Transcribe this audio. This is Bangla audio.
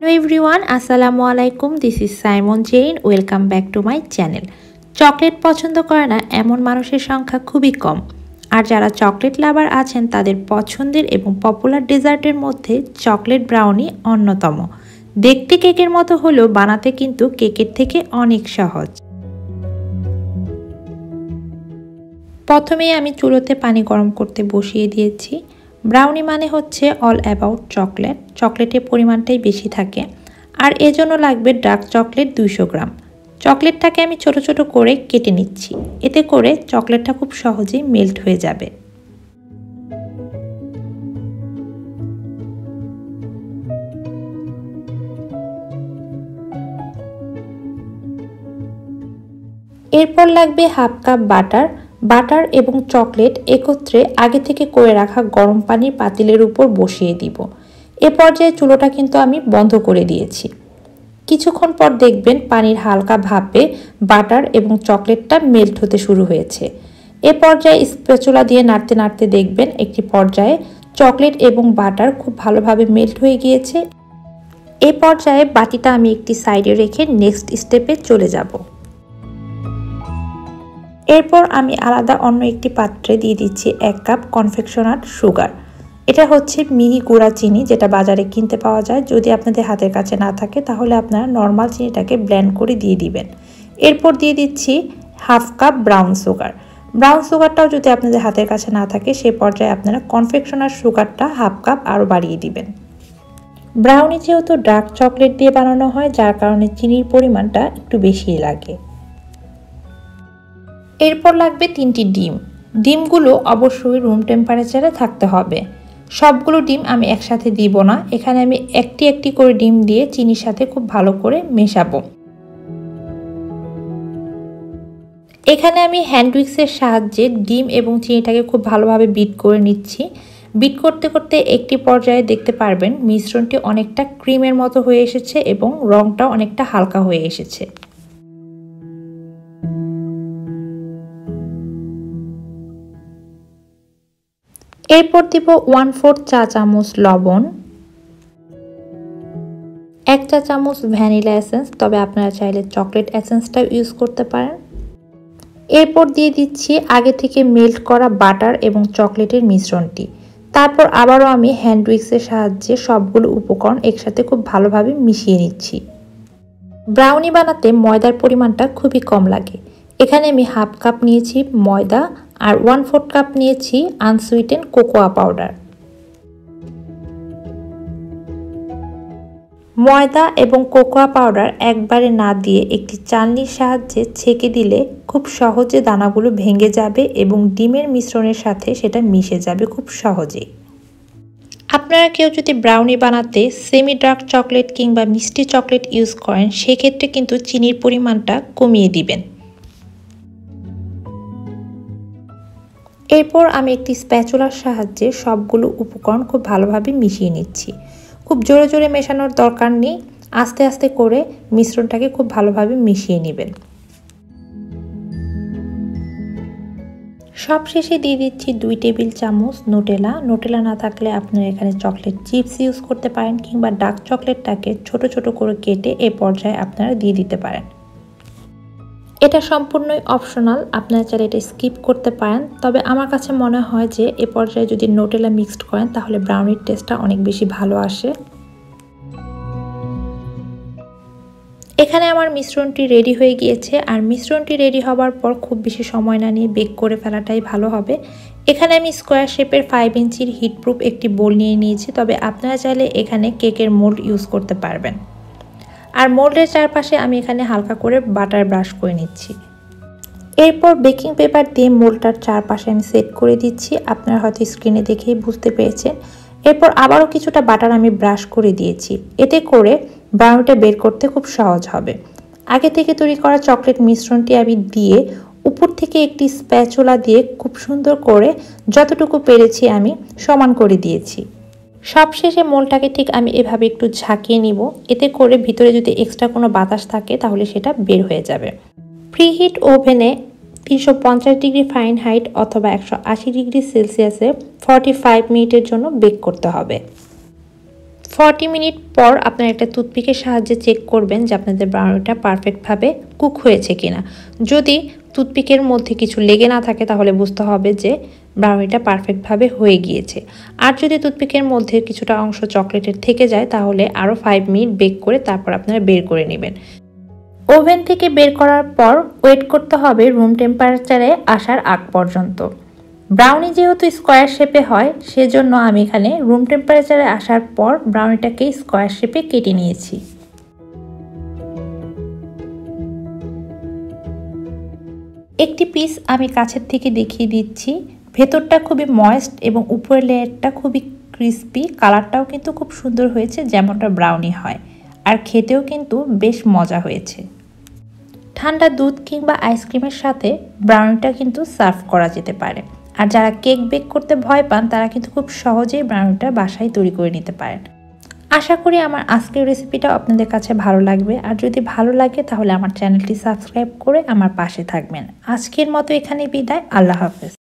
হ্যালো এভরিওয়ান আসসালামু আলাইকুম this is Simon Zain welcome back to my channel chocolate পছন্দ করে না, এমন মানুষের সংখ্যা খুবই কম। আর যারা চকলেট লাভার আছেন, তাদের পছন্দের এবং পপুলার ডেজার্টের মধ্যে চকলেট ব্রাউনি অন্যতম। দেখতে কেকের মতো হলেও বানাতে কিন্তু কেকের থেকে অনেক সহজ। প্রথমেই আমি চুলোতে পানি গরম করতে বসিয়ে দিয়েছি। ব্রাউনি মানে হচ্ছে অল অ্যাবাউট চকলেট চকলেটের পরিমাণটাই বেশি থাকে। আর এজন্য লাগবে ডার্ক চকলেট দুইশো গ্রাম। চকলেটটাকে আমি ছোট ছোট করে কেটে নিচ্ছি। এতে করে চকলেটটা খুব সহজেই মেল্ট হয়ে যাবে। এরপর লাগবে হাফ কাপ বাটার বাটার এবং চকলেট একত্রে আগে থেকে করে রাখা গরম পানির পাতিলের উপর বসিয়ে দিব। এ পর্যায়ে চুলোটা কিন্তু আমি বন্ধ করে দিয়েছি। কিছুক্ষণ পর দেখবেন পানির হালকা ভাপে বাটার এবং চকলেটটা মেল্ট হতে শুরু হয়েছে। এ পর্যায়ে স্পেচুলা দিয়ে নাড়তে নাড়তে দেখবেন একটি পর্যায়ে চকলেট এবং বাটার খুব ভালোভাবে মেল্ট হয়ে গিয়েছে। এ পর্যায়ে বাটিটা আমি একটি সাইডে রেখে নেক্সট স্টেপে চলে যাব। এরপর আমি আলাদা অন্য একটি পাত্রে দিয়ে দিচ্ছি এক কাপ কনফেকশনার সুগার। এটা হচ্ছে মিহি গুঁড়া চিনি, যেটা বাজারে কিনতে পাওয়া যায়। যদি আপনাদের হাতের কাছে না থাকে, তাহলে আপনারা নর্মাল চিনিটাকে ব্ল্যান্ড করে দিয়ে দিবেন। এরপর দিয়ে দিচ্ছি half cup brown sugar. Brown সুগারটাও যদি আপনাদের হাতের কাছে না থাকে, সে পর্যায়ে আপনারা কনফেকশনার সুগারটা হাফ কাপ আরও বাড়িয়ে দিবেন। ব্রাউনি যেহেতু ডার্ক চকলেট দিয়ে বানানো হয়, যার কারণে চিনির পরিমাণটা একটু বেশি লাগে। এরপর লাগবে তিনটি ডিম। ডিমগুলো অবশ্যই রুম টেম্পারেচারে থাকতে হবে। সবগুলো ডিম আমি একসাথে দিব না। এখানে আমি একটি একটি করে ডিম দিয়ে চিনির সাথে খুব ভালো করে মেশাবো। এখানে আমি হ্যান্ড উইক্সের সাহায্যে ডিম এবং চিনিটাকে খুব ভালোভাবে বিট করে নিচ্ছি। বিট করতে করতে একটি পর্যায়ে দেখতে পারবেন মিশ্রণটি অনেকটা ক্রিমের মতো হয়ে এসেছে এবং রংটা অনেকটা হালকা হয়ে এসেছে। এরপর দিব ওয়ান ফোর্থ চা চামচ লবণ, এক চা চামচ ভ্যানিলা এসেন্স, তবে আপনারা চাইলে চকলেট এসেন্সটাও ইউজ করতে পারেন। এরপর দিয়ে দিচ্ছি আগে থেকে মেল্ট করা বাটার এবং চকলেটের মিশ্রণটি। তারপর আবারও আমি হ্যান্ড উইক্সের সাহায্যে সবগুলো উপকরণ একসাথে খুব ভালোভাবে মিশিয়ে নিচ্ছি। ব্রাউনি বানাতে ময়দার পরিমাণটা খুবই কম লাগে। এখানে আমি হাফ কাপ নিয়েছি ময়দা আর ওয়ান ফোর্থ কাপ নিয়েছি আনসুইটেন কোকোয়া পাউডার ময়দা এবং কোকোয়া পাউডার একবারে না দিয়ে একটি চালনির সাহায্যে ছেঁকে দিলে খুব সহজে দানাগুলো ভেঙে যাবে এবং ডিমের মিশ্রণের সাথে সেটা মিশে যাবে খুব সহজেই আপনারা কেউ যদি ব্রাউনি বানাতে সেমি ডার্ক চকলেট কিংবা মিষ্টি চকলেট ইউজ করেন, সেক্ষেত্রে কিন্তু চিনির পরিমাণটা কমিয়ে দিবেন। এরপর আমি একটি স্প্যাচুলার সাহায্যে সবগুলো উপকরণ খুব ভালোভাবে মিশিয়ে নিচ্ছি। খুব জোরে জোরে মেশানোর দরকার নেই, আস্তে আস্তে করে মিশ্রণটাকে খুব ভালোভাবে মিশিয়ে নেবেন। সব শেষে দিয়ে দিচ্ছি দুই টেবিল চামচ নোটেলা। নোটেলা না থাকলে আপনারা এখানে চকলেট চিপস ইউজ করতে পারেন কিংবা ডার্ক চকলেটটাকে ছোট ছোট করে কেটে এ পর্যায়ে আপনারা দিয়ে দিতে পারেন। এটা সম্পূর্ণই অপশনাল আপনারা চাইলে এটা স্কিপ করতে পারেন। তবে আমার কাছে মনে হয় যে, এ পর্যায়ে যদি নোটেলা মিক্সড করেন, তাহলে ব্রাউনির টেস্টটা অনেক বেশি ভালো আসে। এখানে আমার মিশ্রণটি রেডি হয়ে গিয়েছে, আর মিশ্রণটি রেডি হবার পর খুব বেশি সময় না নিয়ে বেক করে ফেলাটাই ভালো হবে। এখানে আমি স্কোয়ার শেপের ফাইভ ইঞ্চির হিটপ্রুফ একটি বোল নিয়ে নিয়েছি, তবে আপনারা চাইলে এখানে কেকের মোল্ড ইউজ করতে পারবেন। আর মোল্ডের চারপাশে আমি এখানে হালকা করে বাটার ব্রাশ করে নিচ্ছি। এরপর বেকিং পেপার দিয়ে মোল্ডটার চারপাশে আমি সেট করে দিচ্ছি। আপনারা হয়তো স্ক্রিনে দেখেই বুঝতে পেরেছেন। এরপর আবারও কিছুটা বাটার আমি ব্রাশ করে দিয়েছি। এতে করে ব্রাউনিটা বের করতে খুব সহজ হবে। আগে থেকে তৈরি করা চকলেট মিশ্রণটি আমি দিয়ে উপর থেকে একটি স্প্যাচুলা দিয়ে খুব সুন্দর করে যতটুকু পেরেছি আমি সমান করে দিয়েছি। সবশেষে মোলটাকে ঠিক আমি এভাবে একটু ঝাঁকিয়ে নিব। এতে করে ভিতরে যদি এক্সট্রা কোনো বাতাস থাকে, তাহলে সেটা বের হয়ে যাবে। প্রিহিট ওভেনে তিনশো পঞ্চাশ ডিগ্রি ফাইন হাইট অথবা একশো আশি ডিগ্রি সেলসিয়াসে ফর্টি ফাইভ মিনিটের জন্য বেক করতে হবে। ফর্টি মিনিট পর আপনার একটা টুথপিকের সাহায্যে চেক করবেন যে আপনাদের ব্রাউনিটা পারফেক্টভাবে কুক হয়েছে কিনা। যদি টুথপিকের মধ্যে কিছু লেগে না থাকে, তাহলে বুঝতে হবে যে ব্রাউনিটা পারফেক্টভাবে হয়ে গিয়েছে। আর যদি টুথপিকের মধ্যে কিছুটা অংশ চকলেটের থেকে যায়, তাহলে আরও ফাইভ মিনিট বেক করে তারপর আপনারা বের করে নেবেন। ওভেন থেকে বের করার পর ওয়েট করতে হবে রুম টেম্পারেচারে আসার আগ পর্যন্ত। ব্রাউনি যেহেতু স্কোয়ার শেপে হয়, সেজন্য আমি এখানে রুম টেম্পারেচারে আসার পর ব্রাউনিটাকে স্কোয়ার শেপে কেটে নিয়েছি। একটি পিস আমি কাছের থেকে দেখিয়ে দিচ্ছি। ভেতরটা খুবই ময়েস্ট এবং উপরের লেয়ারটা খুবই ক্রিস্পি কালারটাও কিন্তু খুব সুন্দর হয়েছে, যেমনটা ব্রাউনি হয়। আর খেতেও কিন্তু বেশ মজা হয়েছে। ঠান্ডা দুধ কিংবা আইসক্রিমের সাথে ব্রাউনিটা কিন্তু সার্ভ করা যেতে পারে। আর যারা কেক বেক করতে ভয় পান, তারা কিন্তু খুব সহজেই ব্রাউনিটা বাসায় তৈরি করে নিতে পারেন। আশা করি আমার আজকের রেসিপিটা আপনাদের কাছে ভালো লাগবে। আর যদি ভালো লাগে, তাহলে আমার চ্যানেলটি সাবস্ক্রাইব করে আমার পাশে থাকবেন। আজকের মতো এখানে বিদায়। আল্লাহ হাফেজ।